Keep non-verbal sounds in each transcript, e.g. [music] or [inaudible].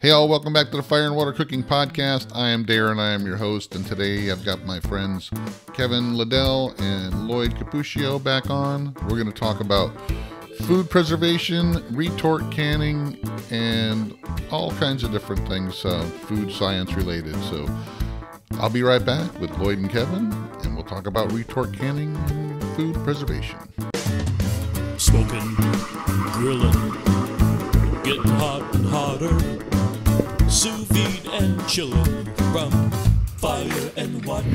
Hey, all, welcome back to the Fire and Water Cooking Podcast. I am Darren, I am your host, and today I've got my friends Kevin Liddell and Lloyd Cupuccia back on. We're going to talk about food preservation, retort canning, and all kinds of different things, uh, food science related. So I'll be right back with Lloyd and Kevin, and we'll talk about retort canning and food preservation. Smoking, grilling, getting hot and hotter. Sous vide and from fire and water.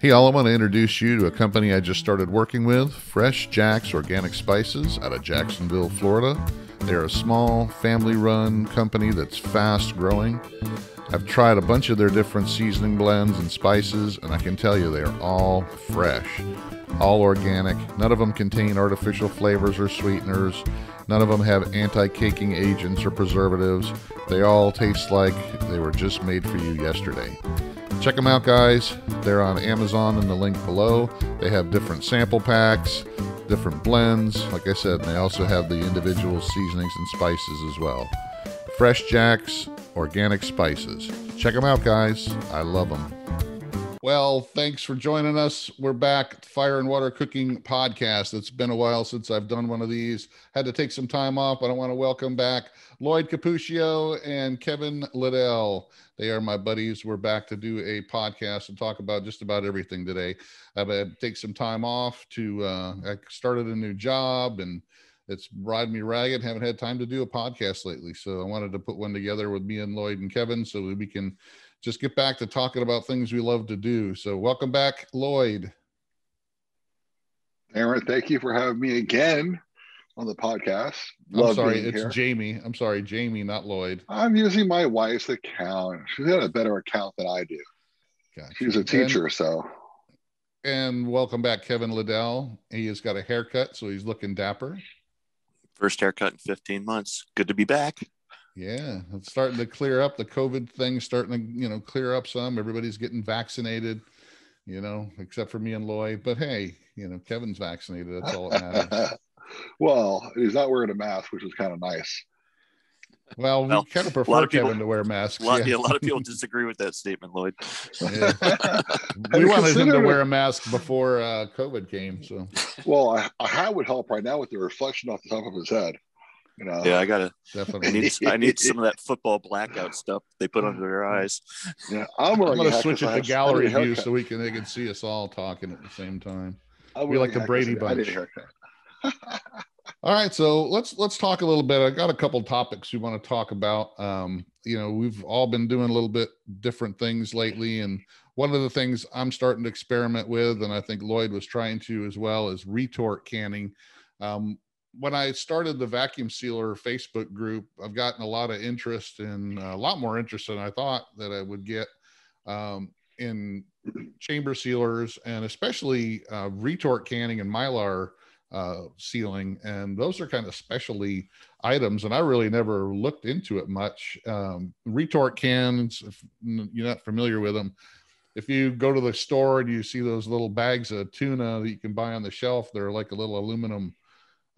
Hey, all, I want to introduce you to a company I just started working with, Fresh Jack's Organic Spices out of Jacksonville, Florida. They're a small, family run company that's fast growing. I've tried a bunch of their different seasoning blends and spices, and I can tell you they're all fresh, all organic. None of them contain artificial flavors or sweeteners. None of them have anti caking agents or preservatives. They all taste like they were just made for you yesterday. Check them out, guys. They're on Amazon in the link below. They have different sample packs, different blends. Like I said, they also have the individual seasonings and spices as well. Fresh Jack's Organic Spices. Check them out, guys. I love them. Well, thanks for joining us. We're back Fire and Water Cooking Podcast. It's been a while since I've done one of these. Had to take some time off, but I want to welcome back Lloyd Cupuccia and Kevin Liddell. They are my buddies. We're back to do a podcast and talk about just about everything today. I've had to take some time off to, uh, I started a new job and it's riding me ragged. Haven't had time to do a podcast lately. So I wanted to put one together with me and Lloyd and Kevin so we can just get back to talking about things we love to do. So welcome back, Lloyd. Darren, thank you for having me again on the podcast. I'm sorry, it's here. Jamie. I'm sorry, Jamie, not Lloyd. I'm using my wife's account. She's got a better account than I do. Gotcha. She's a teacher, so And, and welcome back, Kevin Liddell. He has got a haircut, so he's looking dapper. First haircut in 15 months. Good to be back. Yeah, it's starting to clear up. The COVID thing's starting to, you know, clear up some. Everybody's getting vaccinated, you know, except for me and Lloyd. But hey, you know, Kevin's vaccinated. That's all that matters. [laughs] well, he's not wearing a mask, which is kind of nice. Well, we Well, kind of prefer of people- Kevin to wear masks. A lot, yeah. yeah, a lot of people [laughs] disagree with that statement, Lloyd. Yeah. [laughs] We wanted him to wear a mask before uh, COVID came. So Well, a, a hat would help right now with the reflection off the top of his head. You know, Yeah, I gotta. I definitely. need. I need some of that football blackout stuff they put under their eyes. yeah. I'm I'm gonna hat switch 'cause it to have- gallery view haircut. so we can they can see us all talking at the same time. I'm we like the a hat Brady 'cause I need a Bunch. [laughs] All right, so let's let's talk a little bit. I got a couple topics we want to talk about. Um, you know, we've all been doing a little bit different things lately, and one of the things I'm starting to experiment with, and I think Lloyd was trying to as well, is retort canning. Um, when I started the vacuum sealer Facebook group, I've gotten a lot of interest and a lot more interest than I thought that I would get um, in chamber sealers and especially uh, retort canning and mylar uh, sealing. And those are kind of specialty items. And I really never looked into it much. Um, retort cans, if you're not familiar with them, if you go to the store and you see those little bags of tuna that you can buy on the shelf, they're like a little aluminum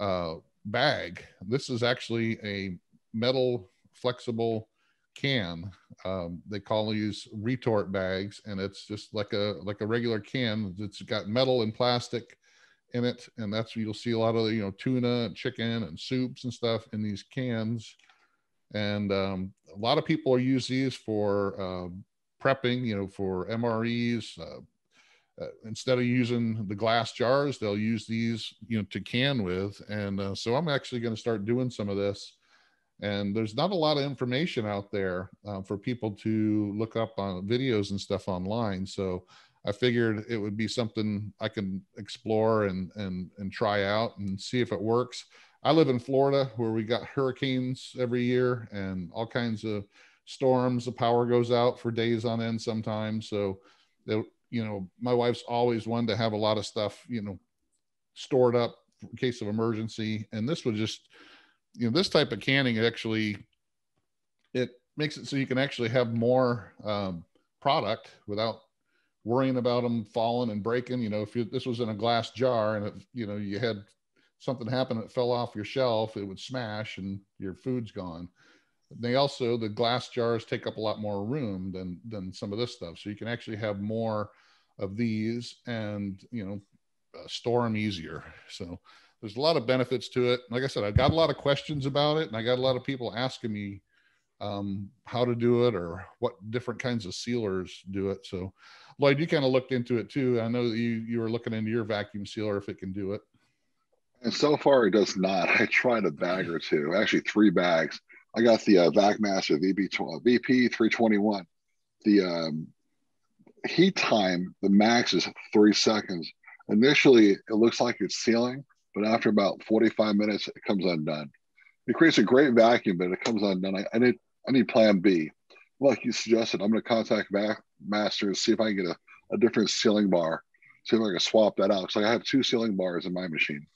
uh, bag. This is actually a metal flexible can. Um, they call these retort bags, and it's just like a like a regular can. It's got metal and plastic in it, and that's where you'll see a lot of you know tuna and chicken and soups and stuff in these cans. And um, a lot of people use these for um, prepping, you know, for MREs. Uh, uh, instead of using the glass jars, they'll use these, you know, to can with. And uh, so I'm actually going to start doing some of this. And there's not a lot of information out there uh, for people to look up on videos and stuff online. So I figured it would be something I can explore and and and try out and see if it works. I live in Florida where we got hurricanes every year and all kinds of storms. The power goes out for days on end sometimes. So, they, you know, my wife's always wanted to have a lot of stuff, you know, stored up in case of emergency. And this would just, you know, this type of canning actually, it makes it so you can actually have more um, product without worrying about them falling and breaking. You know, if you, this was in a glass jar and it, you know you had something happen, it fell off your shelf, it would smash and your food's gone. They also the glass jars take up a lot more room than than some of this stuff, so you can actually have more of these and you know uh, store them easier. So there's a lot of benefits to it. Like I said, I got a lot of questions about it, and I got a lot of people asking me um, how to do it or what different kinds of sealers do it. So, Lloyd, you kind of looked into it too. I know that you you were looking into your vacuum sealer if it can do it. And so far, it does not. I tried a bag or two, actually three bags. I got the uh, VacMaster VP VP 321. The um, heat time, the max is three seconds. Initially, it looks like it's sealing, but after about 45 minutes, it comes undone. It creates a great vacuum, but it comes undone. I, I need I need Plan B. Like you suggested, I'm going to contact Back Master and see if I can get a, a different sealing bar. See if I can swap that out. So I have two sealing bars in my machine.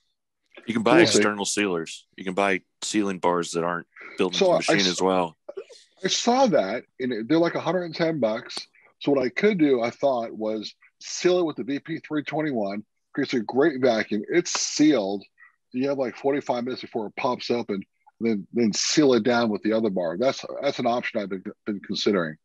You can buy external sealers. You can buy sealing bars that aren't built into so the machine I, as well. I saw that, and they're like 110 bucks. So what I could do, I thought, was seal it with the VP321. Creates a great vacuum. It's sealed. You have like 45 minutes before it pops open, then then seal it down with the other bar. That's that's an option I've been, been considering.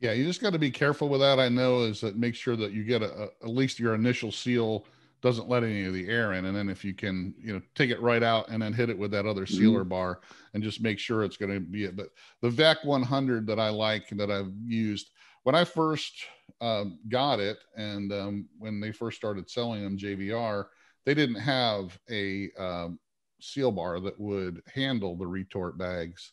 Yeah, you just got to be careful with that. I know is that make sure that you get a, a, at least your initial seal doesn't let any of the air in, and then if you can, you know, take it right out and then hit it with that other sealer mm-hmm. bar and just make sure it's going to be it. But the VAC 100 that I like that I've used when I first um, got it, and um, when they first started selling them JVR, they didn't have a um, seal bar that would handle the retort bags.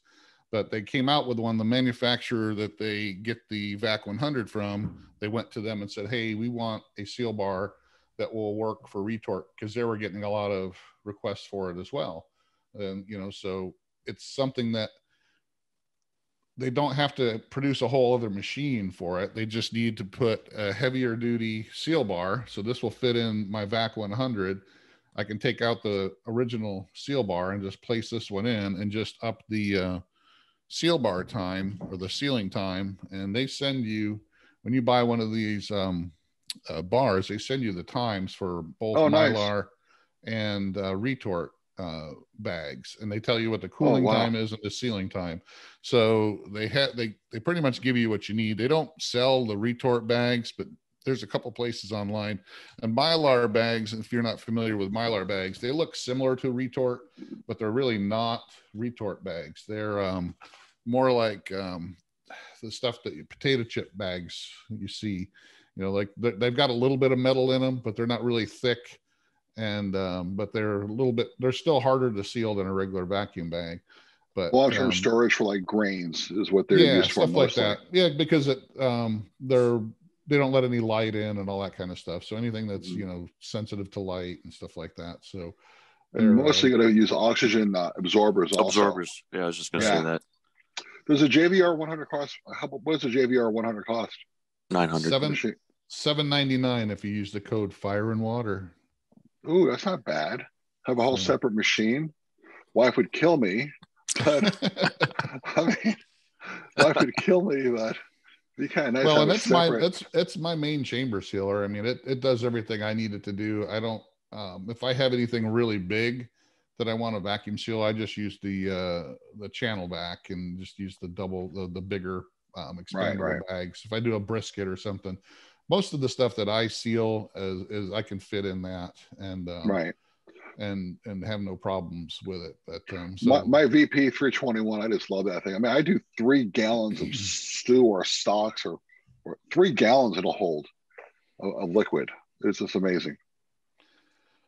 But they came out with one. The manufacturer that they get the VAC 100 from, they went to them and said, "Hey, we want a seal bar that will work for retort," because they were getting a lot of requests for it as well. And you know, so it's something that they don't have to produce a whole other machine for it. They just need to put a heavier duty seal bar. So this will fit in my VAC 100 I can take out the original seal bar and just place this one in and just up the uh, seal bar time or the sealing time. And they send you, when you buy one of these um, uh, bars, they send you the times for both oh, Mylar nice. and uh, retort uh, bags, and they tell you what the oh, cooling oh, wow. time is and the sealing time. So they have they they pretty much give you what you need. They don't sell the retort bags, but there's a couple places online and mylar bags if you're not familiar with mylar bags they look similar to retort but they're really not retort bags they're um, more like um, the stuff that potato chip bags you see you know like they've got a little bit of metal in them but they're not really thick and um, but they're a little bit they're still harder to seal than a regular vacuum bag but long-term um, storage for like grains is what they're yeah, used for stuff like that yeah because it um, they're they don't let any light in and all that kind of stuff. So anything that's mm-hmm. you know sensitive to light and stuff like that. So and mostly uh, going to use oxygen uh, absorbers. Also. Absorbers. Yeah, I was just going to yeah. say that. Does a JVR 100 cost? How, what does a JVR 100 cost? 900. Seven, 799 if you use the code fire and water. Ooh, that's not bad. Have a whole yeah. separate machine. Wife would kill me. But [laughs] I mean, wife would kill me, but be kind of nice. Well, and that's my that's that's my main chamber sealer. I mean, it it does everything I need it to do. I don't um, if I have anything really big that I want to vacuum seal, I just use the uh, the channel back and just use the double the, the bigger um, expandable right, right. bags. If I do a brisket or something, most of the stuff that I seal is, is I can fit in that and um, right and and have no problems with it. But um, so. my, my, VP 321, I just love that thing. I mean, I do three gallons of [clears throat] stew or stocks or, or three gallons it'll hold of, of liquid. It's just amazing.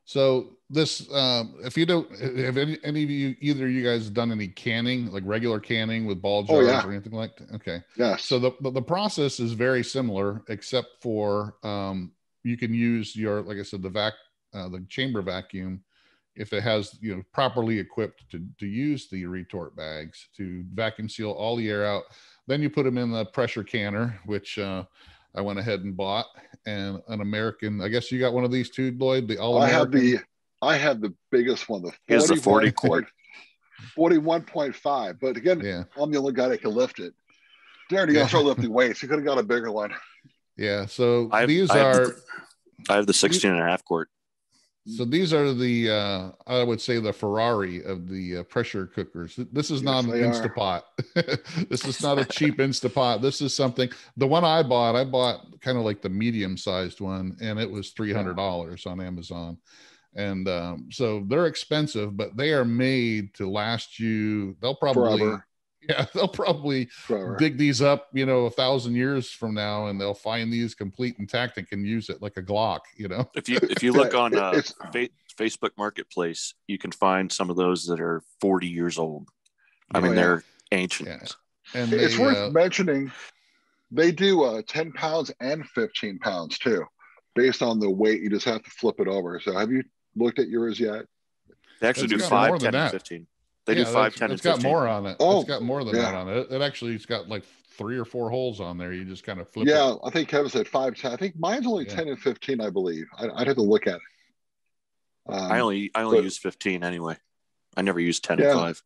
So this, um, if you don't, have any, any of you, either of you guys done any canning, like regular canning with ball oh, jars oh, yeah. or anything like that? Okay. Yeah. So the, the, the process is very similar, except for um, you can use your, like I said, the vac, uh, the chamber vacuum if it has you know properly equipped to, to use the retort bags to vacuum seal all the air out then you put them in the pressure canner which uh, i went ahead and bought and All American i guess you got one of these too lloyd the all i have the i have the biggest one the 40, the 40 quart [laughs] 41.5 but again yeah. i'm the only guy that can lift it darren you gotta start lifting [laughs] weights you could have got a bigger one Yeah. So I have, these I have are. the, I have the 16 and a half quart. So these are the uh, I would say the Ferrari of the uh, pressure cookers. This is not an Instapot. [laughs] this is not a [laughs] cheap Instapot. This is something. The one I bought, I bought kind of like the medium sized one, and it was three hundred dollars on Amazon. And um, so they're expensive, but they are made to last you. They'll probably Forever. [laughs] yeah, they'll probably dig these up, you know, a thousand years from now, and they'll find these complete intact and can use it like a Glock, you know. If you if you look [laughs] on uh, fa- Facebook Marketplace, you can find some of those that are forty years old. I mean, yeah. they're ancient. Yeah. And they, it's worth uh, mentioning they do uh, ten pounds and fifteen pounds too, based on the weight. You just have to flip it over. So, have you looked at yours yet? They actually do five, 10, and 15. They yeah, do five, ten. It's got more on it. Oh, it's got more than yeah. that on it. It actually it's got like three or four holes on there. You just kind of flip. Yeah, it. I think Kevin said five, ten. I think mine's only yeah. ten and fifteen, I believe. I, would have to look at it. Um, I only I only but, use fifteen anyway. I never use ten yeah. and five.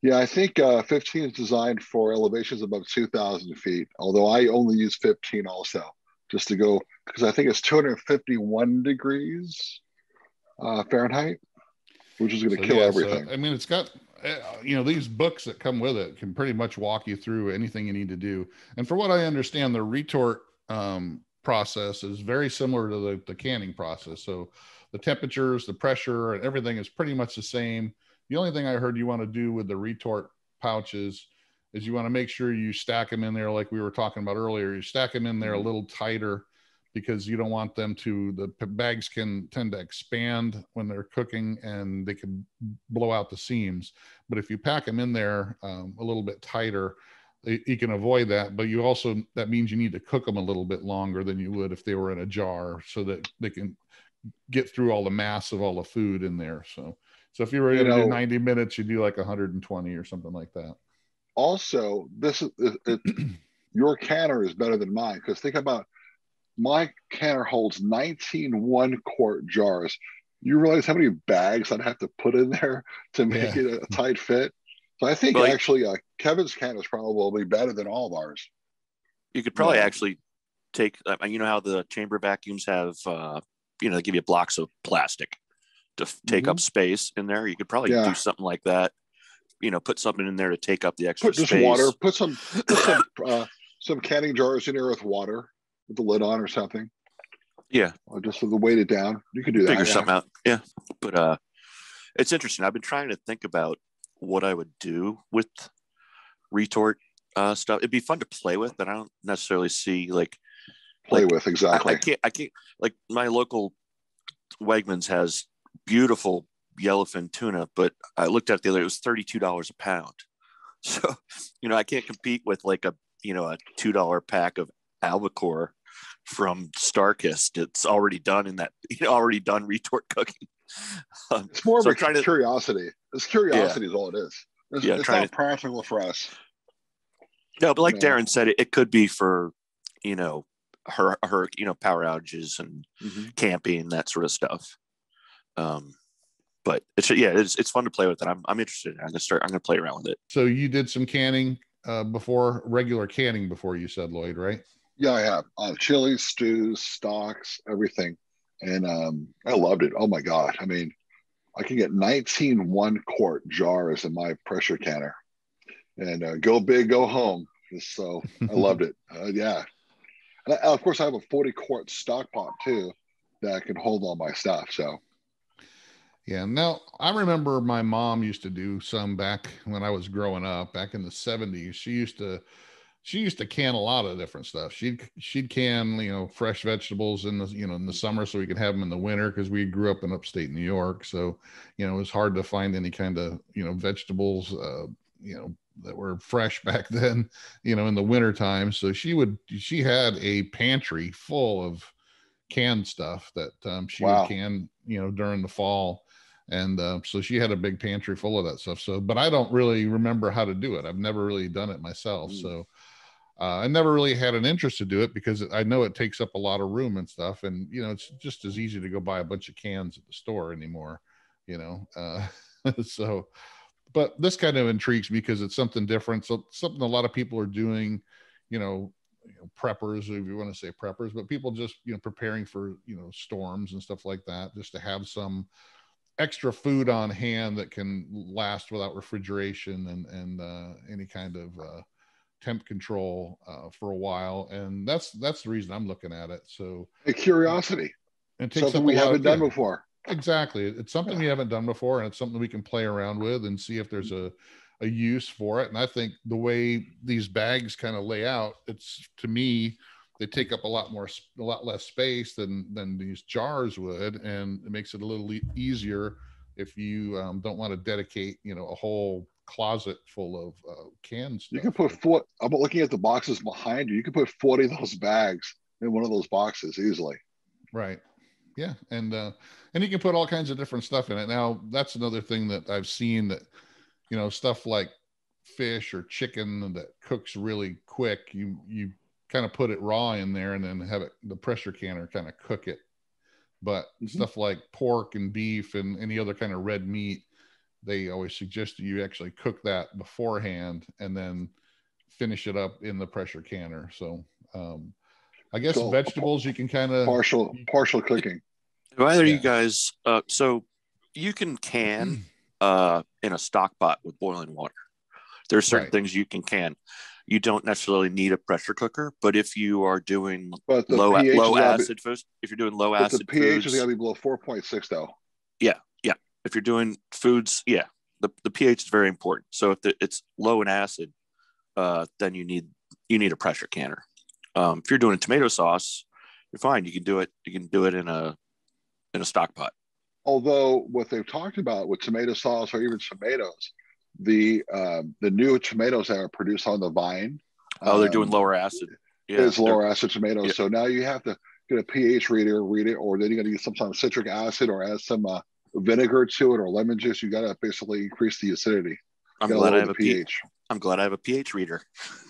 Yeah, I think uh, 15 is designed for elevations above 2,000 feet. Although I only use 15 also, just to go because I think it's 251 degrees uh, Fahrenheit which is going to so, kill yeah, everything. So, I mean, it's got uh, you know these books that come with it can pretty much walk you through anything you need to do. And for what I understand, the retort um, process is very similar to the, the canning process. So the temperatures, the pressure, and everything is pretty much the same. The only thing I heard you want to do with the retort pouches is you want to make sure you stack them in there like we were talking about earlier. You stack them in there a mm-hmm. little tighter because you don't want them to the bags can tend to expand when they're cooking and they can blow out the seams. But if you pack them in there um, a little bit tighter you can avoid that but you also that means you need to cook them a little bit longer than you would if they were in a jar so that they can get through all the mass of all the food in there so. So if you were going to do 90 minutes you do like 120 or something like that. Also this is it, it, [clears throat] your canner is better than mine because think about my canner holds 19 one quart jars. You realize how many bags I'd have to put in there to make yeah. it a tight fit? So I think actually uh, Kevin's can is probably better than all of ours. You could probably yeah. actually take, uh, you know, how the chamber vacuums have, uh, you know, they give you blocks of plastic to f- take mm-hmm. up space in there. You could probably yeah. do something like that. You know, put something in there to take up the extra put just space. water. Put some, put some, uh, some canning jars in there with water with the lid on or something. Yeah. Or just with the weight it down. You can do that. Figure yeah. something out. Yeah. But uh it's interesting. I've been trying to think about what I would do with retort uh stuff. It'd be fun to play with, but I don't necessarily see like play like, with exactly. I, I can't I can't like my local Wegmans has beautiful yellowfin tuna, but I looked at the other, it was $32 a pound. [laughs] So, you know, I can't compete with like a, you know, a $2 pack of albacore from Starkist. It's already done in that [laughs] you know, already done retort cooking. [laughs] Um, it's more so of a curiosity. To, it's curiosity yeah. is all it is. It's, yeah, it's not to, practical for us. No, but like you know. Darren said, it, it could be for you know her her you know power outages and mm-hmm. camping that sort of stuff. Um, but it's yeah, it's it's fun to play with it. I'm I'm interested. I'm gonna start. I'm gonna play around with it. So you did some canning uh, before regular canning before you said Lloyd, right? Yeah, I have uh, chilies, stews, stocks, everything, and um, I loved it. Oh my god! I mean, I can get 19 one quart jars in my pressure canner, and uh, go big, go home. So I [laughs] loved it. Uh, yeah, and I, of course I have a 40 quart stock pot too that I can hold all my stuff. So yeah. Now I remember my mom used to do some back when I was growing up, back in the 70s. She used to she used to can a lot of different stuff. She'd she'd can you know fresh vegetables in the you know in the summer so we could have them in the winter because we grew up in upstate New York. So you know it was hard to find any kind of you know vegetables uh, you know that were fresh [laughs] back then you know in the winter time. So she would she had a pantry full of canned stuff that um, she wow. would can you know during the fall and uh, so she had a big pantry full of that stuff so but i don't really remember how to do it i've never really done it myself mm. so uh, I never really had an interest to do it because I know it takes up a lot of room and stuff. And, you know, it's just as easy to go buy a bunch of cans at the store anymore, you know. Uh, [laughs] so, but this kind of intrigues me because it's something different. So, something a lot of people are doing, you know, you know, preppers, if you want to say preppers, but people just you know preparing for you know storms and stuff like that, just to have some extra food on hand that can last without refrigeration and and uh, any kind of uh, temp control uh, for a while. And that's that's the reason I'm looking at it. So A curiosity, it takes something we haven't done yeah. before. Exactly. It's something we haven't done before, and it's something we can play around with and see if there's a, a use for it. And I think the way these bags kind of lay out, it's to me, they take up a lot more, a lot less space than than these jars would, and it makes it a little e- easier if you um, don't want to dedicate, you know, a whole closet full of uh, cans. You can put four. I'm looking at the boxes behind you. You can put 40 of those bags in one of those boxes easily. Right. Yeah, and uh, and you can put all kinds of different stuff in it. Now that's another thing that I've seen that, you know, stuff like fish or chicken that cooks really quick. You you kind of put it raw in there and then have it the pressure canner kind of cook it. But Mhm. stuff like pork and beef and any other kind of red meat, they always suggest that you actually cook that beforehand and then finish it up in the pressure canner. So um, I guess So- vegetables you can kind of Partial partial cooking. Do either of you guys? Uh, so you can can [clears throat] uh, in a stock pot with boiling water. There are certain Right. things you can can. You don't necessarily need a pressure cooker, but if you are doing low low has gotta be- acid foods, if you're doing low but the acid pH has foods, got to be below 4.6 though. If you're doing foods, yeah, the, the pH is very important. So if the, it's low in acid, uh, then you need you need a pressure canner. Um, if you're doing a tomato sauce, you're fine. You can do it. You can do it in a in a stock pot. Although what they've talked about with tomato sauce or even tomatoes, the um, the new tomatoes that are produced on the vine. Oh, they're um, doing lower acid. Yeah, It's lower acid tomatoes. yeah. So now you have to get a pH reader, read it, or then you're gonna use some sort of citric acid or add some uh, vinegar to it or lemon juice. You gotta basically increase the acidity. I'm glad I have the a P- pH. I'm glad I have a pH reader.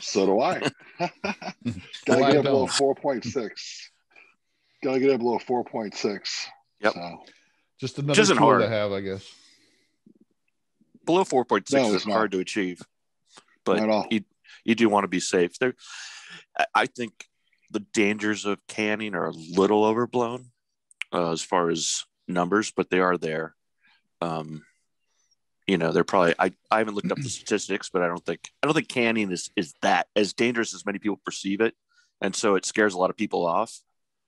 So do I. [laughs] [laughs] Gotta get it below four point six. Gotta get it below four point six. Yep. So Just another isn't tool hard. to have, I guess. Below 4.6 No, is not. hard to achieve, but Not at all. you you do want to be safe. There, I- I think the dangers of canning are a little overblown uh, as far as numbers, but they are there. Um, you know, they're probably. I, I haven't looked up the [clears throat] statistics, but I don't think I don't think canning is is that as dangerous as many people perceive it, and so it scares a lot of people off.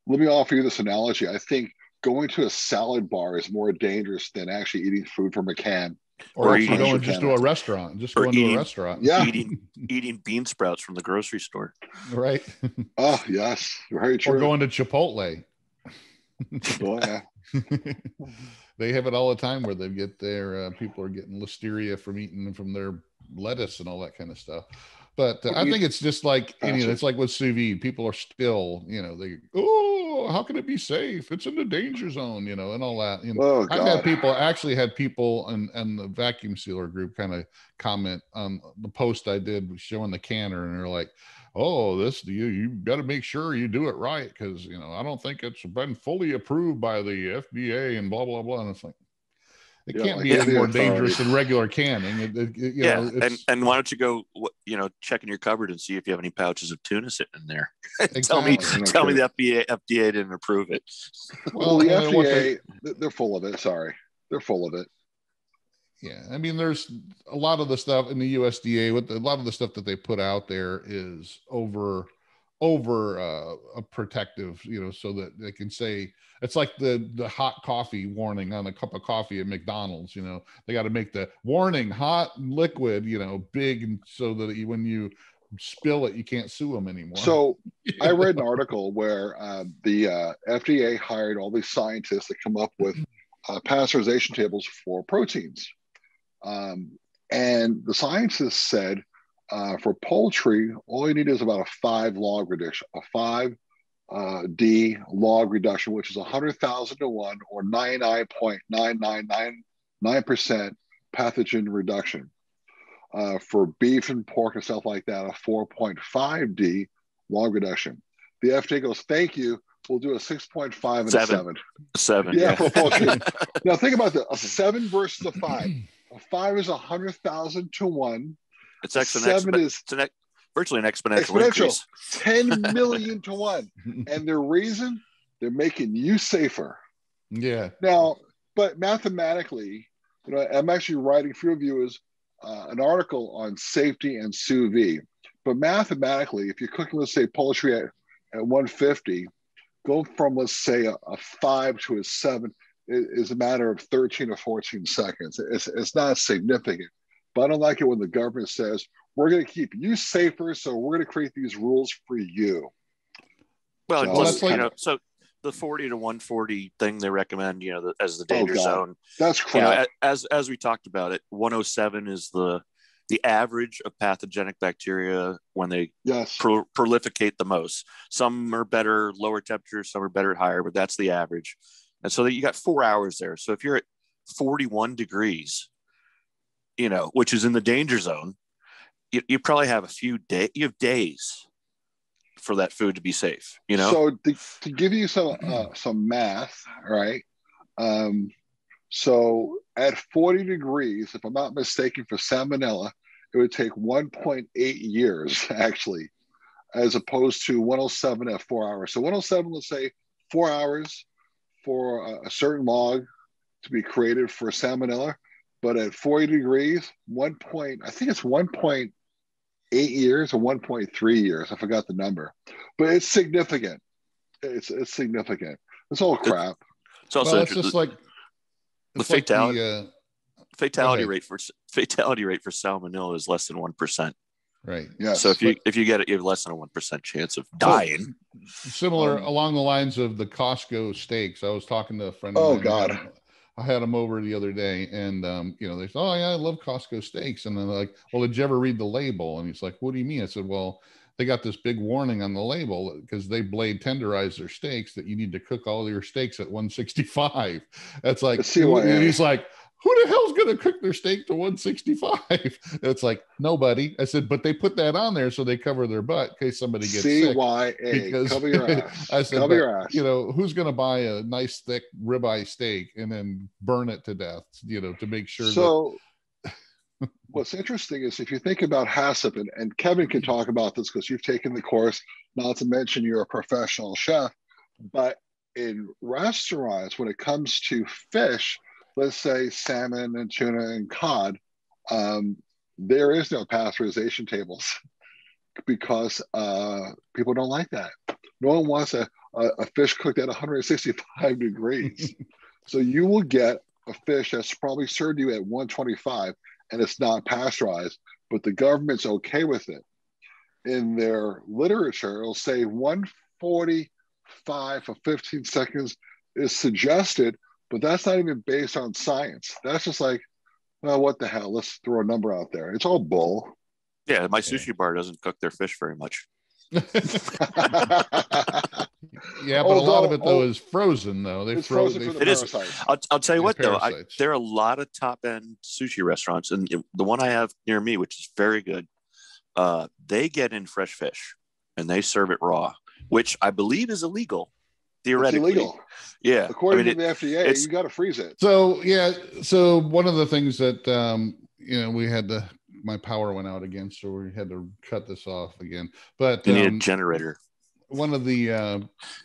let me offer you this analogy. I think going to a salad bar is more dangerous than actually eating food from a can. Or, Or if you're eating- going just to a restaurant, just Or going to a restaurant. Yeah. [laughs] Eating eating bean sprouts from the grocery store. Right. Oh yes, very true. or going to Chipotle. Oh, yeah. [laughs] they have it all the time where they get their uh, people are getting listeria from eating from their lettuce and all that kind of stuff. But uh, I think it's just like any, know it's like with sous vide. People are still, you know, they oh, how can it be safe? It's in the danger zone, you know, and all that. You know, Oh I've had people actually had people and and the vacuum sealer group kind of comment on the post I did showing the canner, and they're like, "Oh, this you you got to make sure you do it right because you know I don't think it's been fully approved by the FDA and blah blah blah." And it's like it Yeah, can't like be any more dangerous than regular canning. It, it- it- you yeah, know, and and why don't you go, you know, check in your cupboard and see if you have any pouches of tuna sitting in there. [laughs] tell me, Okay. tell me the FDA FDA didn't approve it. Well, the and what they- FDA, th- they're full of it. Sorry, they're full of it. Yeah, I mean, there's a lot of the stuff in the USDA. With the, a lot of the stuff that they put out there is over, over uh, a protective. You know, so that they can say it's like the the hot coffee warning on a cup of coffee at McDonald's. You know, they got to make the warning hot liquid. You know, big, and so that you, when you spill it, you can't sue them anymore. So [laughs] I read an article where uh, the uh, FDA hired all these scientists to come up with uh, pasteurization tables for proteins. Um, and the scientists said uh, for poultry, all you need is about a five log reduction, a five uh, D log reduction, which is 100,000 to one or 99.9999% pathogen reduction. Uh, for beef and pork and stuff like that, a 4.5 D log reduction. The FDA goes, thank you. We'll do a 6.5 and a Seven. 7. Seven. Yeah, Yeah. for poultry. [laughs] now think about that. A 7 versus a 5. A 5 is a 100,000 to 1. It's actually an Seven is it's an ex- virtually an exponential, Exponential. increase. 10 [laughs] million to one. And the reason they're making you safer. yeah. Now, but mathematically, you know, I'm actually writing for your viewers uh, an article on safety and sous vide. But mathematically, if you're cooking, let's say, poultry at, at 150, go from, let's say, a, a five to a seven i- is a matter of 13 or 14 seconds. It's, it's not significant. But I don't like it when the government says, we're going to keep you safer, so we're going to create these rules for you. Well, So- plus, you know, so the 40 to 140 thing they recommend, you know, the, as the oh, danger Oh, zone. That's You know, as as we talked about it, 107 is the the average of pathogenic bacteria when they yes. pro- prolificate the most. Some are better lower temperatures, some are better at higher, but that's the average. And so that you got four hours there. So if you're at 41 degrees, you know, which is in the danger zone, you, you probably have a few days. You have days for that food to be safe. You know, So to, to give you some uh, some math, right? Um, so at 40 degrees, if I'm not mistaken, for salmonella, it would take 1.8 years [laughs] actually, as opposed to 107 at four hours. So 107, let's say four hours for a, a certain log to be created for salmonella, but at 40 degrees, one point, I think it's 1.8 years or 1.3 years. I forgot the number, but it's significant. It's it's significant. It's all crap. it's also well, it's just like the it's like fatality- the, uh, fatality rate for fatality rate for salmonella is less than one percent. Right. Yeah. So if you if you get it, you have less than a one percent chance of dying. Similar Um, along the lines of the Costco steaks. I was talking to a friend. of Oh, mine. God. I had, I had them over the other day, and um, you know they said, "Oh yeah, I love Costco steaks." And then they're like, "Well, did you ever read the label?" And he's like, "What do you mean?" I said, "Well." They got this big warning on the label because they blade tenderize their steaks that you need to cook all your steaks at 165. That's like, See why- and he's like, who the hell's going to cook their steak to 165? [laughs] It's like nobody. I said, but they put that on there so they cover their butt in case somebody gets sick. CYA. because- Cover your [laughs] ass. I said, Cover your ass. you know, who's going to buy a nice thick ribeye steak and then burn it to death, you know, to make sure that so [laughs] what's interesting is if you think about HACCP, and, and Kevin can talk about this because you've taken the course, not to mention you're a professional chef, but in restaurants, when it comes to fish, let's say salmon and tuna and cod, um, there is no pasteurization tables [laughs] because uh, people don't like that. No one wants a, a, a fish cooked at 165 degrees. [laughs] so you will get a fish that's probably served you at 125 and it's not pasteurized, but the government's okay with it. In their literature, it'll say 145 for 15 seconds is suggested, but that's not even based on science. That's just like, well, what the hell? Let's throw a number out there. It's all bull. Yeah, my sushi bar doesn't cook their fish very much. [laughs] [laughs] yeah, but a lot of it though oh, is frozen though. They froze. frozen They It is. parasites. I'll, I'll tell you what though, I, there are a lot of top end sushi restaurants, and the one I have near me, which is very good, uh, they get in fresh fish and they serve it raw, which I believe is illegal. It's Theoretically, illegal. yeah. According I mean, to it- the FDA, you got to freeze it. So yeah, so one of the things that um, you know we had to my power went out again, so we had to cut this off again. But you need a um, generator. one of the uh,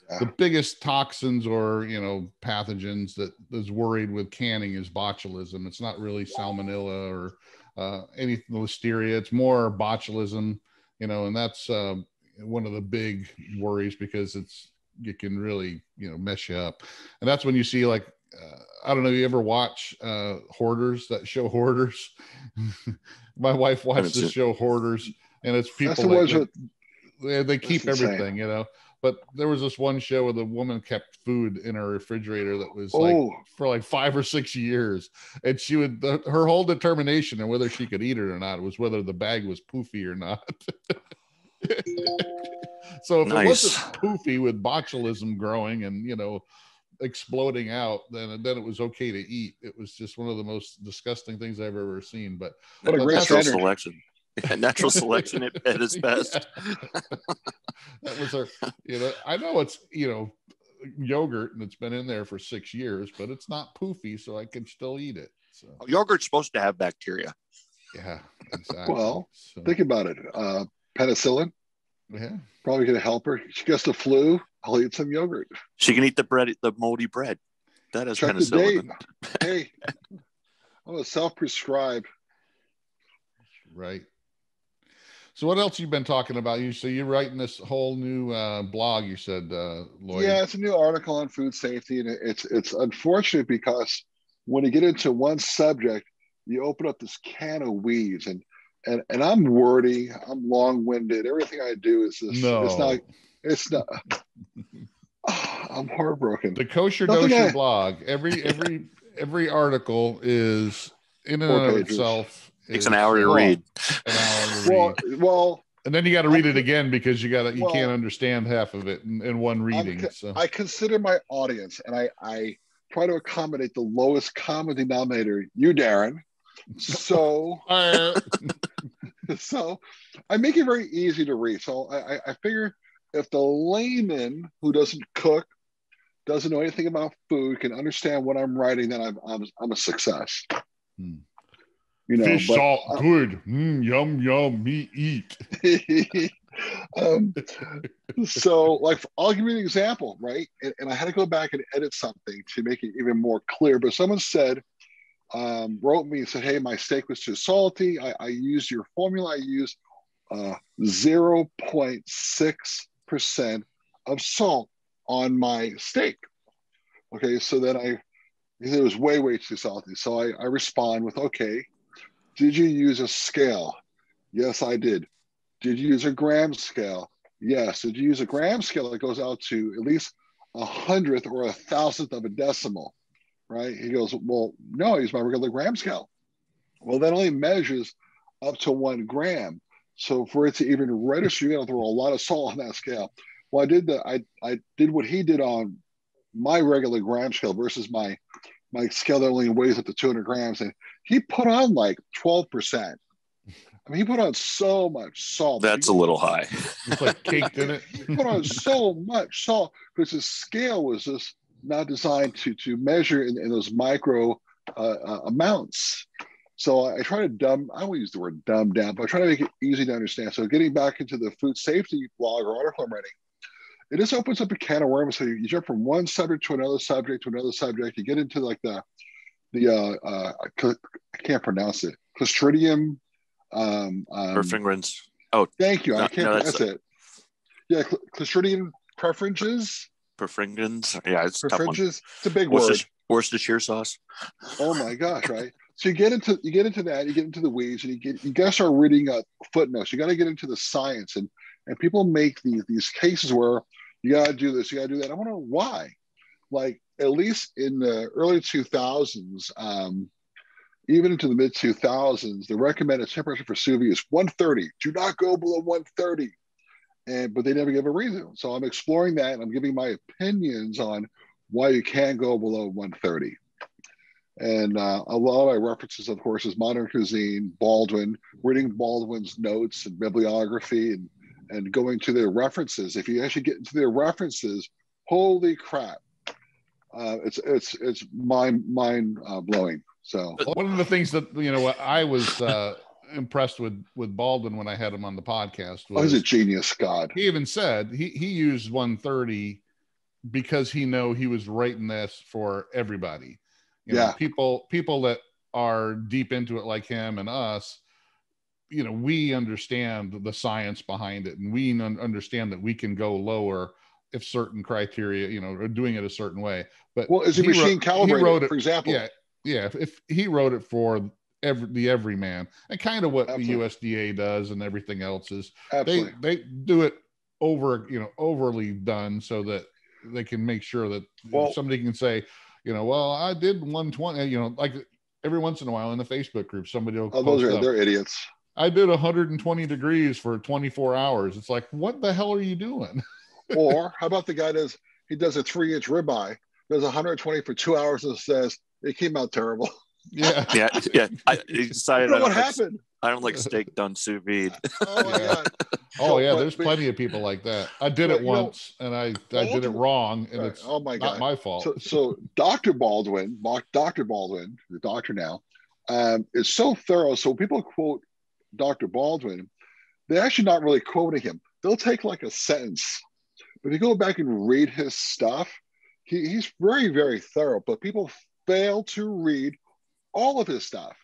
Yeah. the biggest toxins or you know pathogens that is worried with canning is botulism. It's not really salmonella or uh, any listeria. It's more botulism, you know, and that's uh, one of the big worries because it's it can really you know mess you up, and that's when you see like. Uh, I don't know. You ever watch uh, Hoarders? That show Hoarders. [laughs] My wife haven't watched the show Hoarders, and it's people That's the that- ones that- they, they keep insane. everything, you know. But there was this one show where the woman kept food in her refrigerator that was like oh, for like five or six years, and she would the, her whole determination and whether she could eat it or not was whether the bag was poofy or not. [laughs] [laughs] so if it wasn't poofy with botulism growing and you know exploding out, then then it was okay to eat. It was just one of the most disgusting things I've ever seen. But What a great Natural standard. selection. Yeah, natural selection at, at its [laughs] best. Yeah. [laughs] that was her. You know, I know it's you know yogurt and it's been in there for six years, but it's not poofy, so I can still eat it. So Yogurt's supposed to have bacteria. yeah, exactly. Well, So- think about it. Uh, penicillin. Yeah. Probably gonna help her. She gets the flu. I'll eat some yogurt. She can eat the bread, the moldy bread. That is has Check the penicillin. date. in it. Hey, [laughs] I'm a self-prescribed. Right. So what else you been talking about? You so you're writing this whole new uh, blog. You said, uh, Lloyd. Yeah, it's a new article on food safety, and it's it's unfortunate because when you get into one subject, you open up this can of weeds, and and and I'm wordy, I'm long-winded. Everything I do is this. No. It's not. It's not. [laughs] Ah, I'm heartbroken. the kosher Nothing dosher I- blog. Every every every article is in and Four of pages. itself. Takes is an hour to Well, read. An hour to Well, read. well, And then you got to read it again because you got to you Well, can't understand half of it in, in one reading. co- so I consider my audience, and I I try to accommodate the lowest common denominator. You, Darren. So. [laughs] Uh, [laughs] so I make it very easy to read. So I, I, I figure if the layman who doesn't cook, doesn't know anything about food, can understand what I'm writing, then I'm I'm, I'm a success. Hmm. You know, fish but, salt good. Mm, yum yum. Me eat. [laughs] um, so like I'll give you an example, right? And, and I had to go back and edit something to make it even more clear. But someone said, um, wrote me and said, "Hey, my steak was too salty. I, I used your formula. I used uh, zero point six percent of salt on my steak." Okay, so then I it was way way too salty. So I, I respond with, "Okay, did you use a scale?" Yes, I did. Did you use a gram scale? Yes. Did you use a gram scale that goes out to at least a hundredth or a thousandth of a decimal? Right? He goes, Well, no, I use my regular gram scale. Well, that only measures up to one gram. So for it to even register, you got to throw a lot of salt on that scale. Well, I did the I I did what he did on my regular gram scale versus my my scale that only weighs up to 200 grams, and he put on like 12 percent. I mean, he put on so much salt. That's He- a little high. It's like caked in it. [laughs] he put on so much salt because his scale was just not designed to to measure in, in those micro uh, uh, amounts. So I, try to dumb. I won't use the word dumb down, but I try to make it easy to understand. So getting back into the food safety blog or article I'm writing, it just opens up a can of worms. So you, you jump from one subject to another subject to another subject. You get into like the the uh, uh, I can't pronounce it. Clostridium. Um, um, Perfringens. Thank you. No, I can't. no, that's, that's- it. Yeah, cl- Clostridium preferences. Perfringens. Yeah, it's a tough one. Preferences. It's a big word. Worcestershire, sauce. Oh my gosh, right? So you get into you get into that, you get into the weeds, and you get you gotta start reading up footnotes. You gotta get into the science, and and people make these these cases where you gotta do this, you gotta do that. I wonder why. Like at least in the early two thousands, um, even into the mid two thousands, the recommended temperature for sous vide is one thirty. Do not go below one thirty. And but they never give a reason. So I'm exploring that, and I'm giving my opinions on why you can't go below 130. And uh, a lot of my references, of course, is Modernist Cuisine, Baldwin, reading Baldwin's notes and bibliography and, and going to their references. If you actually get into their references, holy crap. Uh, it's it's it's mind mind uh, blowing. So One of the things that you know I was uh, impressed with with Baldwin when I had him on the podcast oh, was was a genius, God. he even said he he used 130 because he know he was writing this for everybody. You know, Yeah. people people that are deep into it like him and us, you know, we understand the science behind it, and we un- understand that we can go lower if certain criteria, you know, are doing it a certain way. But Well, is wrote- machine he calibrated? wrote it- for example, yeah, yeah. If, if he wrote it for every the everyman, and kind of what Absolutely. the USDA does and everything else is, they absolutely. they do it over you know overly done so that they can make sure that Well- somebody can say you know well i did 120 you know like every once in a while in the facebook group somebody will Oh, those are up, they're idiots. i did 120 degrees for 24 hours it's like what the hell are you doing [laughs] or how about the guy does he does a three inch ribeye, does 120 for two hours and says it came out terrible. Yeah [laughs] Yeah, yeah. I I I decided don't I what don't, like, happened. I don't like steak done sous vide. [laughs] Oh my [laughs] Yeah. god. oh yeah there's plenty of people like that i did But, it you know, once and i i did it wrong and Right. it's Oh my god. not god. my fault So, so Dr. Baldwin, Dr. Baldwin, the doctor now, um, is so thorough. So people quote Dr. Baldwin. they're actually not really quoting him. They'll take like a sentence. But if you go back and read his stuff, he, he's very, very thorough. But people fail to read all of his stuff.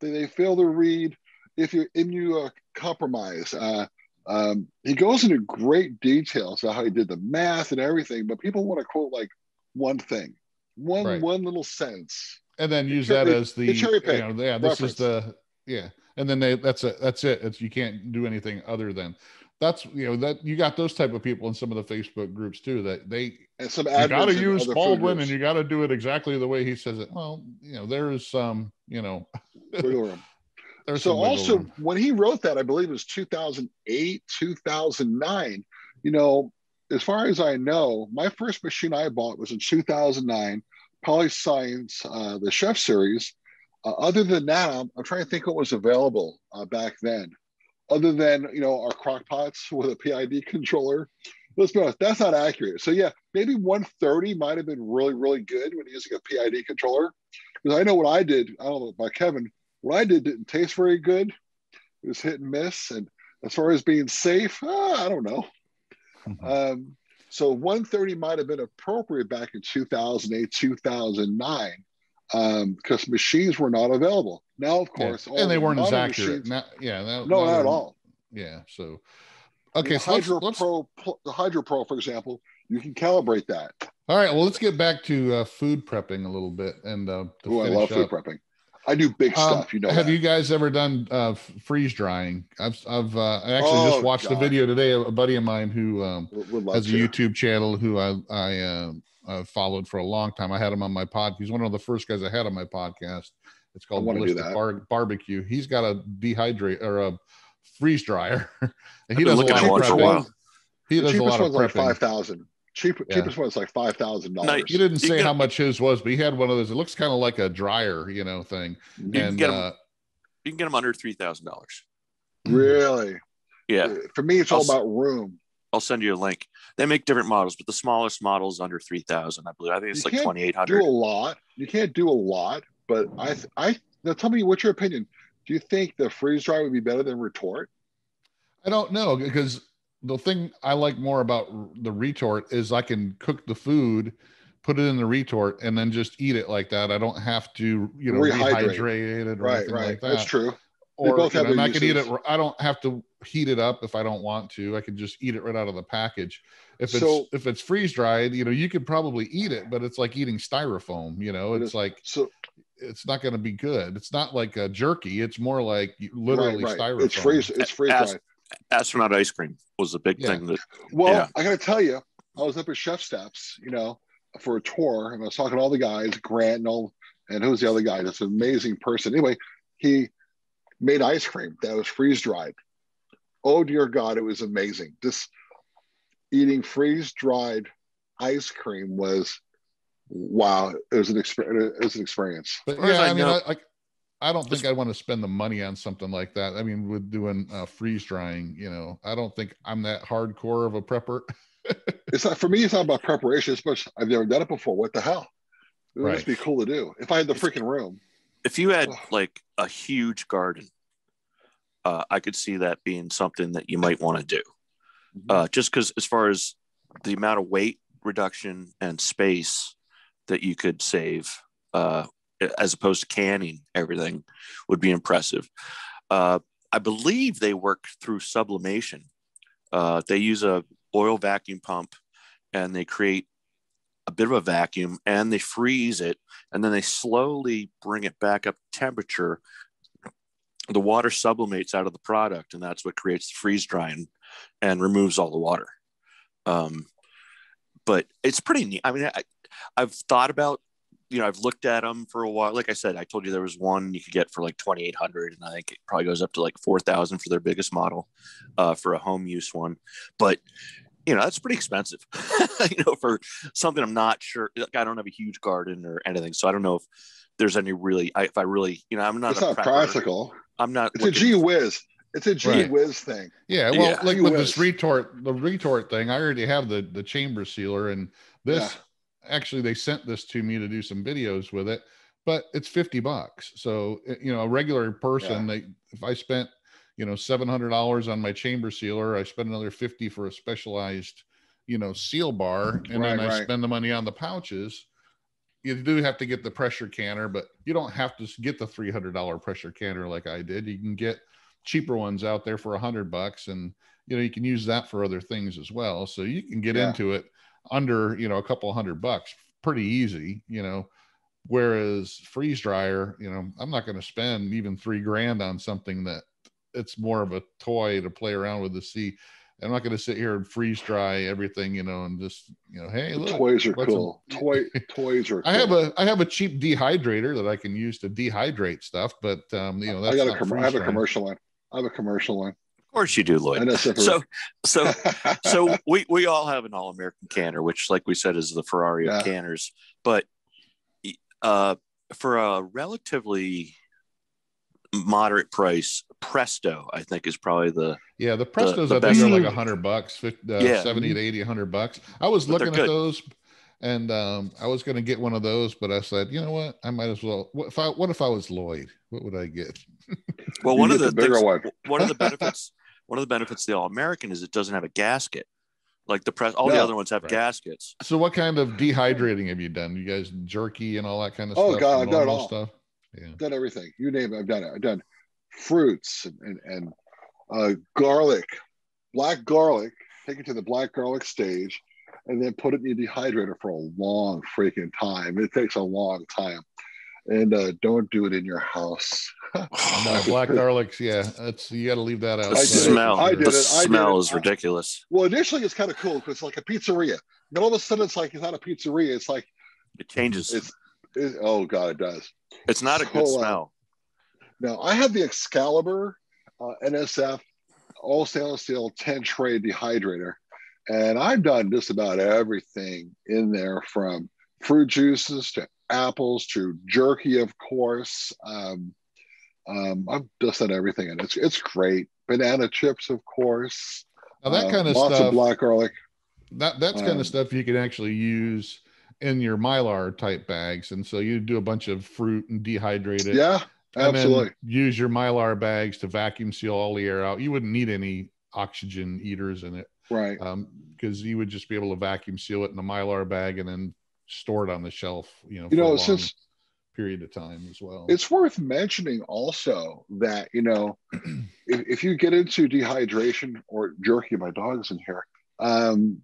They, they fail to read if you immunocompromised. compromise. Uh, um, he goes into great details about how he did the math and everything, but people want to quote like one thing, one Right. one little sentence. and then use cherry- that as the they cherry pick you know, yeah this reference. is the yeah and then they that's it that's it it's you can't do anything other than that's you know that you got those type of people in some of the facebook groups too that they And some you got to use baldwin and you got to do it exactly the way he says it. Well you know there is some you know [laughs] there's so also room. when he wrote that i believe it was 2008 2009 you know as far as i know my first machine i bought was in 2009 polyscience uh, the chef series. Uh, other than that I'm, I'm trying to think what was available uh, back then other than you know our crock pots [laughs] with a pid controller let's be honest that's not accurate so yeah maybe 130 might have been really really good when using a pid controller because i know what i did i don't know about kevin what I did didn't taste very good. It was hit and miss. And as far as being safe, uh, I don't know. Mhm. Um, so 130 might have been appropriate back in 2008, 2009, because um, machines were not available. Now, of course, all and they the weren't as accurate Not, yeah that, no, not at all. yeah so The okay so let's, Hydro let's the Hydro Pro, for example, you can calibrate that. all right well let's get back to uh, food prepping a little bit and uh Ooh, I love food prepping. I do big Um, stuff. You know, have that. you guys ever done uh, f- freeze drying? I've I've uh, I actually Oh, just watched a God. video today. of A buddy of mine who um, Would, would love has a to. YouTube channel who I I uh, uh, followed for a long time. I had him on my pod. He's one of the first guys I had on my podcast. It's called Ballistic. Bar- Barbecue. He's got a dehydrate or a freeze dryer. [laughs] and he been does a looking lot at of one for a prepping. while. He The does a cheapest lot of one's like prepping. five thousand. Cheap, Yeah. cheapest one's like five thousand dollars. He didn't say can how get- much his was, but he had one of those. It looks kind of like a dryer, you know, thing. You can and get 'em- uh, You can get them under three thousand dollars. Really? Yeah, For me, it's all I'll s- about room. I'll send you a link. They make different models, but the smallest model is under three thousand. I believe. I think it's You like can't twenty eight Do a lot. You can't do a lot, but I, I. Now, tell me what's your opinion. Do you think the freeze dry would be better than retort? I don't know because the thing I like more about the retort is I can cook the food, put it in the retort, and then just eat it like that. I don't have to, you know, Rehydrate. rehydrate it or Right, anything right. like that. That's true. They Or both have know, I can eat it. I don't have to heat it up if I don't want to. I can just eat it right out of the package. If it's So- if it's freeze dried, you know, you could probably eat it, but it's like eating styrofoam. You know, it's is. like So it's not going to be good. It's not like a jerky. It's more like literally right, right. styrofoam. It's freeze. It's freeze Ask- dried. Astronaut ice cream was the big Yeah. thing that Well, Yeah. I got to tell you, I was up at ChefSteps, you know, for a tour, and I was talking to all the guys, Grant and all, and who's the other guy? That's an amazing person. Anyway, he made ice cream that was freeze dried. Oh dear God, it was amazing. Just eating freeze dried ice cream was wow. It was an experience. It was an experience. But yeah, I I, mean, know- I, like, I don't think I want to spend the money on something like that. I mean, with doing uh, freeze drying, you know, I don't think I'm that hardcore of a prepper. [laughs] It's not for me. It's not about preparation. It's much. I've never done it before. What the hell? It would just be cool to do if I had the freaking room. If you had like a huge garden, uh, I could see that being something that you might want to do. Uh, just because, as far as the amount of weight reduction and space that you could save, uh, as opposed to canning everything, would be impressive. Uh, I believe they work through sublimation. Uh, they use a oil vacuum pump, and they create a bit of a vacuum, and they freeze it, and then they slowly bring it back up temperature. The water sublimates out of the product, and that's what creates the freeze drying and removes all the water. Um, but it's pretty neat. I mean, I, I've thought about, you know, I've looked at them for a while. Like I said, I told you there was one you could get for like 2,800 and I think it probably goes up to like 4,000 for their biggest model, uh, for a home use one. But, you know, that's pretty expensive, [laughs] you know, for something I'm not sure. Like, I don't have a huge garden or anything. So I don't know if there's any really, I, if I really, you know, I'm not, It's a not prepper. practical. I'm not, It's a looking- gee whiz. It's a gee Right. whiz thing. Yeah, well, Yeah. like with this retort, the retort thing, I already have the the chamber sealer, and this actually they sent this to me to do some videos with it, but it's fifty bucks. So eh, you know, a regular person, they if I spent you know, seven hundred dollars on my chamber sealer. I spend another fifty for a specialized, you know, seal bar, and Right, then I right. spend the money on the pouches. You do have to get the pressure canner, but you don't have to get the three hundred dollar pressure canner like I did. You can get cheaper ones out there for a hundred bucks, and you know you can use that for other things as well. So you can get Yeah. into it under you know a couple hundred bucks pretty easy. You know, whereas freeze dryer, you know, I'm not going to spend even three grand on something that it's more of a toy to play around with to see. I'm not going to sit here and freeze dry everything, you know, and just you know, hey, look, toys are what's a- cool. Toy [laughs] toys are. Cool. I have a I have a cheap dehydrator that I can use to dehydrate stuff, but um, you know, that's I got a not com- I have a commercial one. I have a commercial one. Of course you do, Lloyd. So so [laughs] so we we all have an all American canner, which, like we said, is the Ferrari Yeah. of canners. But uh, for a relatively moderate price, Presto, I think, is probably the Yeah, the Prestos the I think are like a hundred bucks, 50, uh, Yeah. 70 to 80, 100 bucks. I was But looking at good. those and um, I was going to get one of those, but I said, you know what? I might as well. What if I, what if I was Lloyd? What would I get? [laughs] well one of the, the bigger things- one. one of the [laughs] benefits one of the benefits of the all American is it doesn't have a gasket. Like the press, all the other ones have Right. gaskets. So what kind of dehydrating have you done? You guys jerky and all that kind of Oh, stuff? Oh God, I've done it all. Stuff? Yeah. done everything. You name it, I've done it. I've done fruits and and, and uh, garlic, black garlic. Take it to the black garlic stage, and then put it in the dehydrator for a long freaking time. It takes a long time, and uh, don't do it in your house. No, [laughs] [laughs] black garlics. Yeah, that's you got to leave that out. I did smell, I did the it. I did smell it. is I- ridiculous. Well, initially it's kind of cool because it's like a pizzeria. Then all of a sudden it's like it's not a pizzeria. It's like It changes. it's it, oh god, it does. It's not a good so, uh, smell. Now I have the Excalibur uh, NSF all stainless steel 10 tray dehydrator, and I've done just about everything in there from fruit juices to apples to jerky, of course. Um, um, I've just done everything, and it's it's great. Banana chips, of course. Now that Uh, kind of lots stuff. of black garlic. that that's kind Um, of stuff you can actually use in your mylar type bags and so you do a bunch of fruit and dehydrate it Yeah, absolutely. use your mylar bags to vacuum seal all the air out you wouldn't need any oxygen eaters in it Right. um because you would just be able to vacuum seal it in a mylar bag and then store it on the shelf you know You for a know, long since period of time as well It's worth mentioning also that, you know, [clears throat] if, if you get into dehydration or jerky, my dog's in here, um,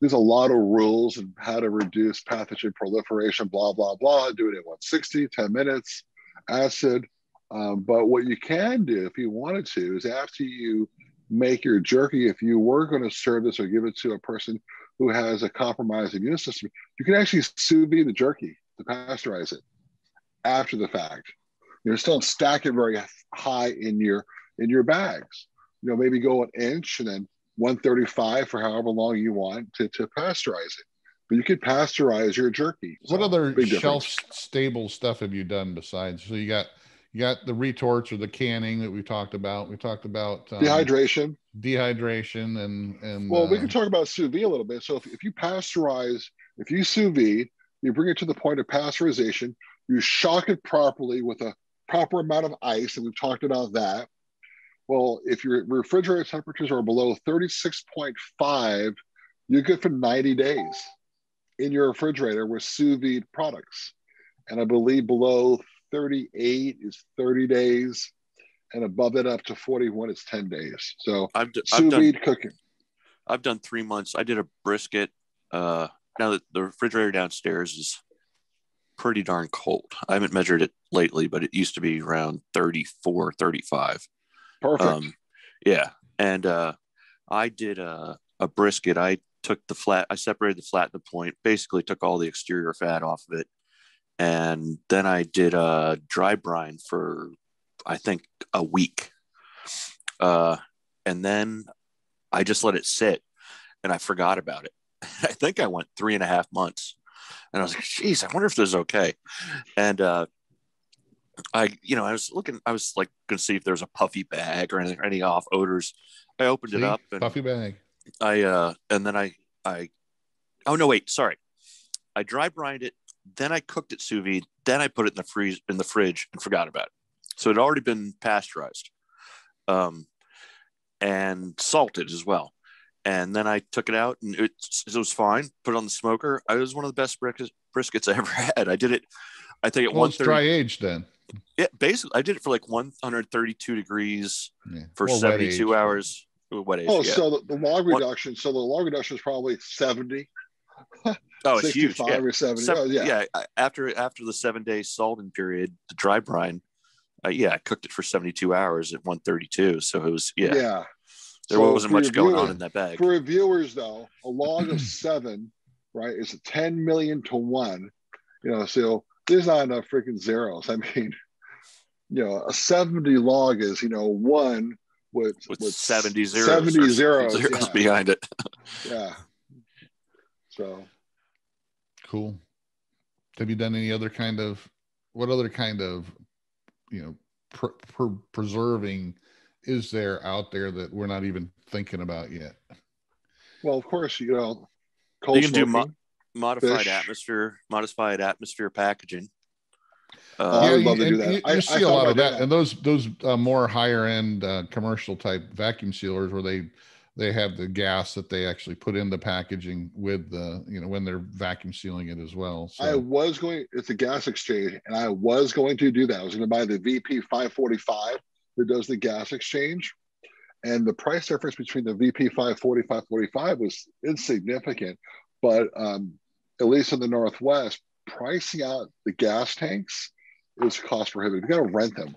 there's a lot of rules and how to reduce pathogen proliferation, blah, blah, blah. Do it in 160, 10 minutes, acid. Um, but what you can do if you wanted to is after you make your jerky, if you were going to serve this or give it to a person who has a compromised immune system, you can actually sous vide the jerky to pasteurize it after the fact. You know, still don't stack it very high in your in your bags. You know, maybe go an inch and then 135 for however long you want to, to pasteurize it. But you could pasteurize your jerky. what other shelf stable stuff have you done besides so you got you got the retorts or the canning that we talked about we talked about um, dehydration? dehydration and and Well, we uh, can talk about sous vide a little bit. So if, if you pasteurize, if you sous vide, you bring it to the point of pasteurization, you shock it properly with a proper amount of ice, and we've talked about that. Well, if your refrigerator temperatures are below 36.5, you're good for 90 days in your refrigerator with sous vide products. And I believe below 38 is 30 days, and above it up to 41 is 10 days. So I've, d- sous done vide cooking. I've done three months. I did a brisket. Uh, now that the refrigerator downstairs is pretty darn cold. I haven't measured it lately, but it used to be around 34, 35. Perfect. Um, yeah. And uh, I did a, a brisket. I took the flat, I separated the flat and the point, basically took all the exterior fat off of it. And then I did a dry brine for, I think, a week. Uh, and then I just let it sit and I forgot about it. [laughs] I think I went three and a half months. And I was like, geez, I wonder if this is okay. And uh, I, you know, I was looking, I was like going to see if there was a puffy bag or anything, or any off odors. I opened it up and puffy bag I, uh, and then I, I, oh no, wait, sorry. I dry brined it, then I cooked it sous vide, then I put it in the freeze in the fridge and forgot about it. So it had already been pasteurized. um, and salted as well. And then I took it out and it, it was fine. Put it on the smoker. I was one of the best bris- briskets I ever [laughs] had. I did it. I think at Well, one dry aged then. Yeah, basically, I did it for like 132 degrees Yeah. for Or 72 hours. What age? Oh, yeah. so the, the log What- reduction. So the log reduction is probably 70, [laughs] oh, it's huge. Yeah. or 70. Seven- oh, yeah. I- After after the seven day salting period, the dry brine, uh, yeah, I cooked it for 72 hours at 132. So it was yeah, Yeah. there So wasn't much going on in that bag. For reviewers, though, a log of [clears throat] seven, right, is a 10 million to one. You know, so there's not enough freaking zeros. I mean, [laughs] you know, a 70 log is, you know, one with, with, with 70 zeros, 70 [laughs] or zeros. zeros yeah. behind it. [laughs] yeah. So Cool. Have you done any other kind of what other kind of you know pr- pr- preserving is there out there that we're not even thinking about yet? Well, of course, you know, cold You can do smoking. Modified Fish. atmosphere, modified atmosphere packaging. I Uh, would love you, to do that. You, I- you I see a lot of that, that. and those those uh, more higher end uh, commercial type vacuum sealers where they they have the gas that they actually put in the packaging with the you know when they're vacuum sealing it as well. So I was going, it's a gas exchange, and I was going to do that. I was going to buy the VP 545 that does the gas exchange. And the price difference between the VP 540, 545 was insignificant. But um, at least in the Northwest, pricing out the gas tanks is cost prohibitive. You got to rent them.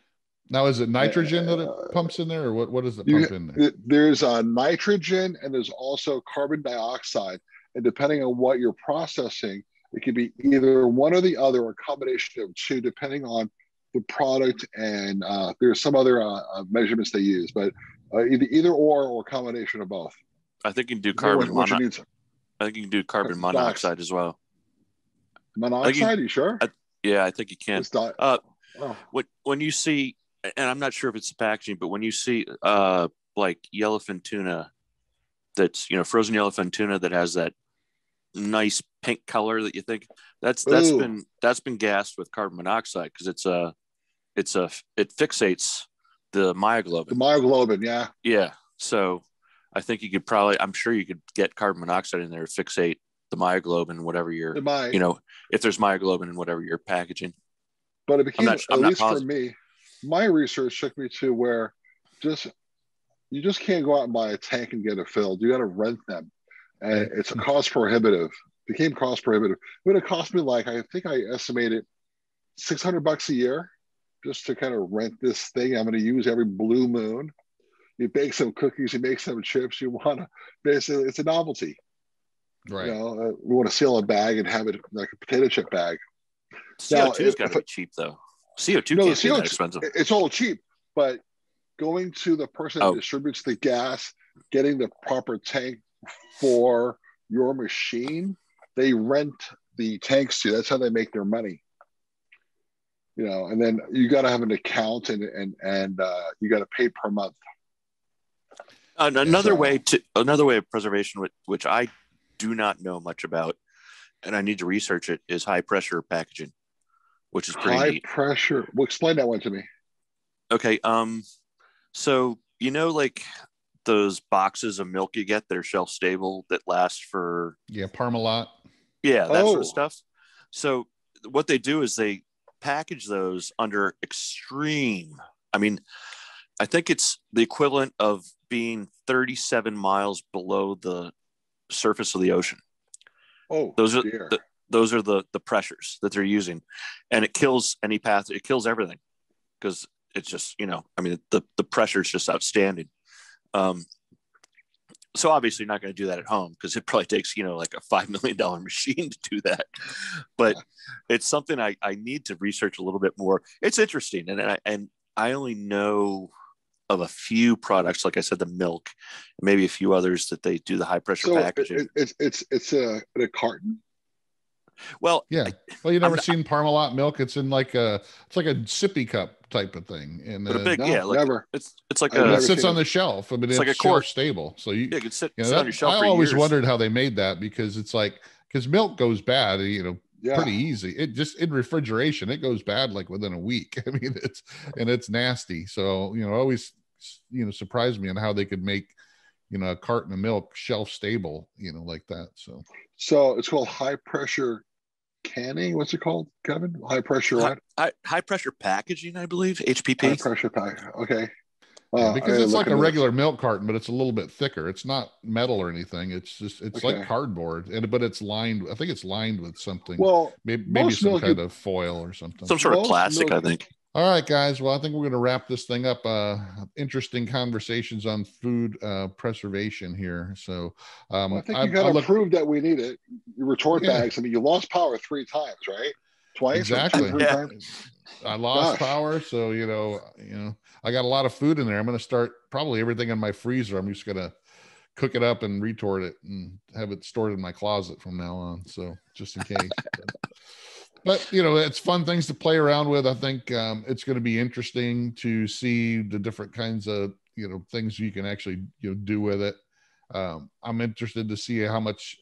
now is it nitrogen that Uh, it pumps in there, or what? What does it you- pump in there? There's uh, nitrogen and there's also carbon dioxide. And depending on what you're processing, it could be either one or the other, or a combination of two, depending on the product. And uh, there's some other uh, uh, measurements they use, but uh, either, either or or combination of both. I think you can do What- carbon. what you mono- I think you can do carbon monoxide as well. monoxide, you sure? I- Yeah, I think you can. Di- Uh, oh, when when you see, and I'm not sure if it's the packaging, but when you see uh like yellowfin tuna, that's you know frozen yellowfin tuna that has that nice pink color that you think that's that's Ooh. been that's been gassed with carbon monoxide because it's a it's a it fixates the myoglobin the myoglobin. myoglobin, yeah. yeah, so I think you could probably I'm sure you could get carbon monoxide in there fixate the myoglobin, whatever my, you know if there's myoglobin in whatever you're packaging. but it became not- at least for me my research took me to where just you just can't go out and buy a tank and get it filled. You got to rent them. And it's a cost prohibitive. Became cost prohibitive. It would have cost me like i think i estimated 600 bucks a year just to kind of rent this thing. I'm going to use every blue moon. You bake some cookies you make some chips you want to basically it's a novelty Right. you know uh, we want to seal a bag and have it like a potato chip bag CO2 is got to be cheap though. CO2 No, can't the be that expensive. it's all cheap, but going to the person Oh. that distributes the gas, getting the proper tank for your machine, they rent the tanks to. That's how they make their money. You know, and then you got to have an account and and and uh, you got to pay per month. An- another So- way to another way of preservation, which, which I do not know much about, and I need to research it, is high pressure packaging, which is pretty High neat. pressure. Well, explain that one to me. Okay, um, so you know, like those boxes of milk you get that are shelf stable that last for Yeah, Parmalat. yeah that sort Oh. of stuff. So what they do is they package those under extreme. I mean, I think it's the equivalent of being 37 miles below the surface of the ocean. Oh, Those are the, those are the the pressures that they're using, and it kills any path. It kills everything because it's just you know I mean the the pressure is just outstanding. Um, so obviously you're not going to do that at home because it probably takes you know like a five million dollar [laughs] machine to do that. But it's something I I need to research a little bit more. It's interesting, and I and I only know of a few products, like I said, the milk, maybe a few others that they do the high pressure so packaging. it, it's it's it's a, a carton. well, Yeah. Well, you've never not- seen Parmalat milk? It's in like a it's like a sippy cup type of thing, and But a big- No, yeah, like- never. it's it's like I've a it sits on it. the shelf. I mean, It's it's, like a shelf quart. stable. So you, yeah, it could sit, you know, sit on your shelf I for always years. wondered how they made that because it's like because milk goes bad, you know, Yeah. pretty easy. It just in refrigeration, it goes bad like within a week. [laughs] I mean, it's and it's nasty. So you know, always you know surprised me on how they could make you know a carton of milk shelf stable you know like that so So it's called high pressure canning. What's it called, Kevin? High pressure high, high, high pressure packaging, I believe. hpp High HPP. pressure pack. Okay. Yeah, Uh, because gotta it's like a into this. regular milk carton but it's a little bit thicker it's not metal or anything it's just it's Okay. like cardboard and but it's lined i think it's lined with something Well, maybe, maybe some kind you- of foil or something Some sort of Most plastic, I think. All right, guys. Well, I think we're going to wrap this thing up. Uh, interesting conversations on food uh, preservation here. So, um, I think I- you got to look- prove that we need it. Your retort Yeah. bags. I mean, you lost power three times, right? Twice. or two, exactly. Yeah. times? I lost Gosh. power, so you know, you know, I got a lot of food in there. I'm going to start probably everything in my freezer. I'm just going to cook it up and retort it and have it stored in my closet from now on. So just in case. But you know it's fun things to play around with. I think um, it's going to be interesting to see the different kinds of you know things you can actually you know do with it. Um, i'm interested to see how much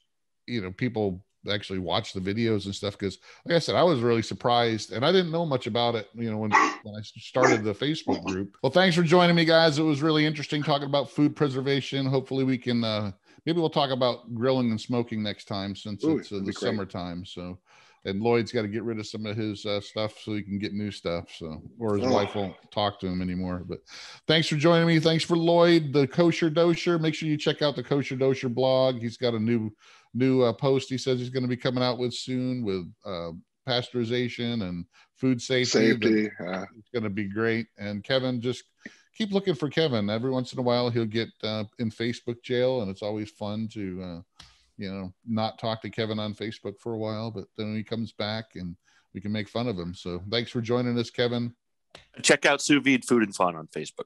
you know people actually watch the videos and stuff because like i said i was really surprised and i didn't know much about it you know when, when i started the facebook group. Well thanks for joining me guys. It was really interesting talking about food preservation. Hopefully we can uh maybe we'll talk about grilling and smoking next time since Ooh, it's uh, the summertime so and Lloyd's got to get rid of some of his uh, stuff so he can get new stuff. So, or his Oh. wife won't talk to him anymore. But thanks for joining me. Thanks for Lloyd, the kosher dosher. Make sure you check out the kosher dosher blog. He's got a new new uh, post. He says he's going to be coming out with soon with uh, pasteurization and food safety. Safety. Uh, it's going to be great. And Kevin, just keep looking for Kevin. Every once in a while, he'll get uh, in Facebook jail, and it's always fun to, uh, you know, not talk to Kevin on Facebook for a while, but then he comes back and we can make fun of him. So thanks for joining us, Kevin. Check out Sous Vide Food and Fun on Facebook.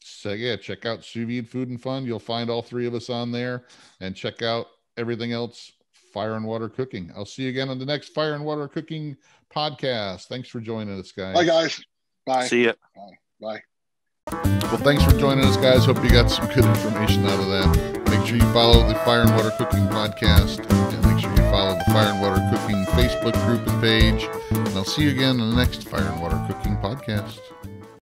So yeah, check out Sous Vide Food and Fun. You'll find all three of us on there, and check out everything else. Fire and Water Cooking. I'll see you again on the next Fire and Water Cooking podcast. Thanks for joining us, guys. bye, guys. Bye. See ya. Bye. Well, thanks for joining us, guys. Hope you got some good information out of that. Make sure you follow the Fire and Water Cooking podcast, and make sure you follow the Fire and Water Cooking Facebook group and page. And I'll see you again on the next Fire and Water Cooking podcast.